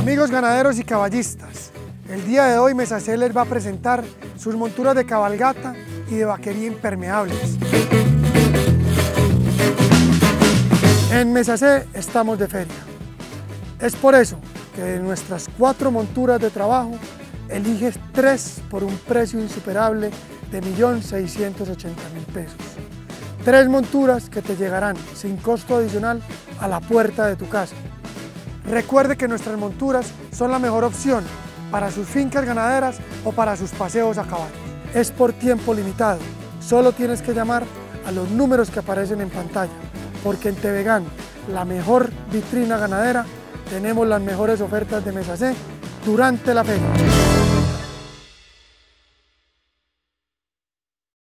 Amigos ganaderos y caballistas, el día de hoy Mesacé les va a presentar sus monturas de cabalgata y de vaquería impermeables. En Mesacé estamos de feria. Es por eso que de nuestras cuatro monturas de trabajo eliges tres por un precio insuperable de 1.680.000 pesos. Tres monturas que te llegarán sin costo adicional a la puerta de tu casa. Recuerde que nuestras monturas son la mejor opción para sus fincas ganaderas o para sus paseos a caballo. Es por tiempo limitado, solo tienes que llamar a los números que aparecen en pantalla, porque en Tevegan, la mejor vitrina ganadera, tenemos las mejores ofertas de Mesa C durante la feria.